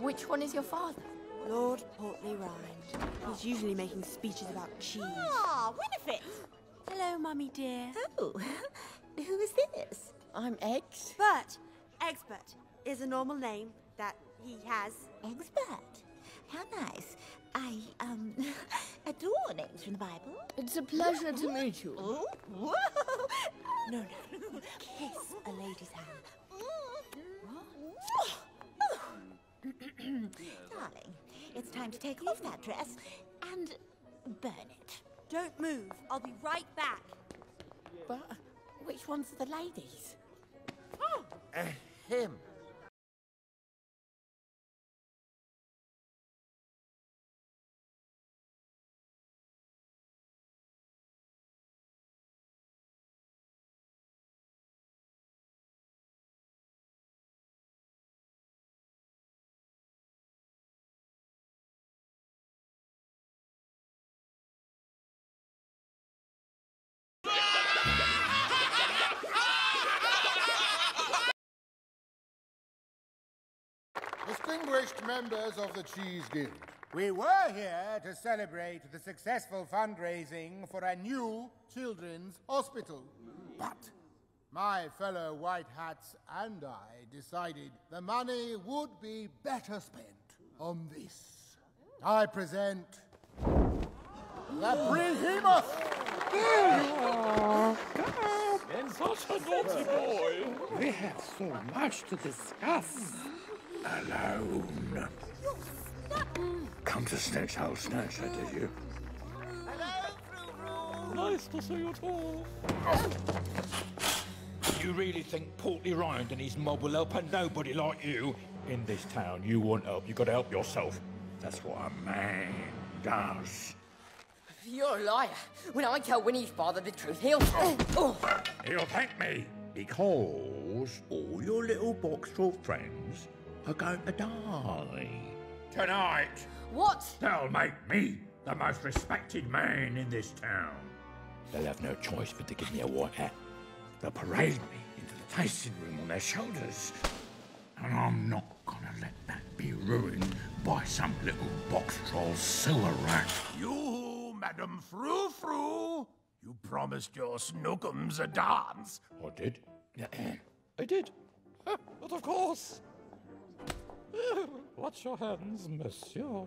Which one is your father? Lord Portley-Rind. He's usually making speeches about cheese. Ah, Winifred! Hello, Mummy dear. Oh, who is this? I'm Eggs. Bert. Expert is a normal name that he has. Expert. How nice. I, um, adore names from the Bible. It's a pleasure to meet you. Oh, whoa! No, no. Kiss a lady's hand. Darling, it's time to take off that dress and burn it. Don't move. I'll be right back. But which one's the ladies? Oh, Him. Distinguished members of the Cheese Guild, We were here to celebrate the successful fundraising for a new children's hospital. But my fellow white hats and I decided the money would be better spent on this. I present the Behemoth! And such a naughty boy. We have so much to discuss. Alone. Come to Snitch Hole Snatcher, did you? Nice to see you too. You really think Portley-Rind and his mob will help a nobody like you? In this town, you want help, you gotta help yourself. That's what a man does. You're a liar. When I tell Winnie's father the truth, he'll. Oh. oh. He'll thank me because all your little boxtroll friends are going to die tonight. What? They'll make me the most respected man in this town. They'll have no choice but to give me a white hat. They'll parade me into the tasting room on their shoulders. And I'm not gonna let that be ruined by some little box troll silver rat. You, Madam Frou Frou, you promised your snookums a dance. I did. I did. But of course. Watch your hands, monsieur.